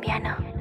colombiano.